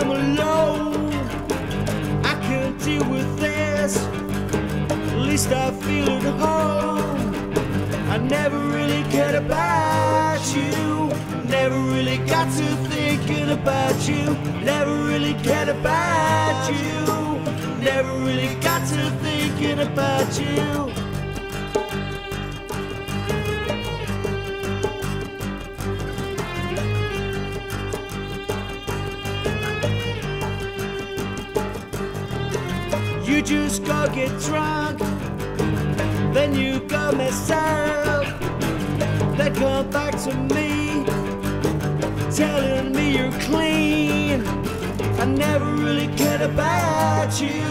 am alone. I can't deal with this. At least I feel at home. I never really cared about you. Never really got to thinking about you. Never really cared about you. Never really got to thinking about you. You just go get drunk, then you go mess up. Then come back to me, telling me you're clean. I never really cared about you.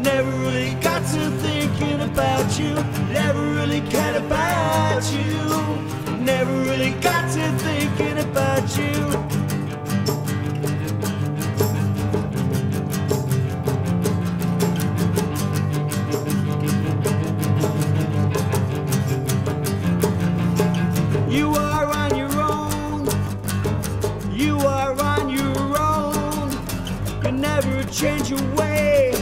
Never really got to thinking about you. Never really cared about you. Never really got to thinking about you. You never change your way.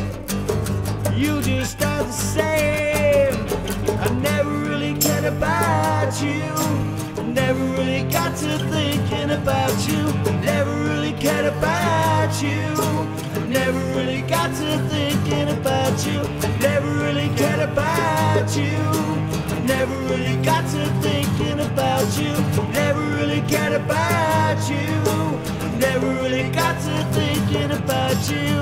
You just are the same. I never really cared about you. Never really got to thinking about you. Never really cared about you. Never really got to thinking about you. Never really cared about you. Never really got to thinking about you. Never really cared about you. Never really got to think you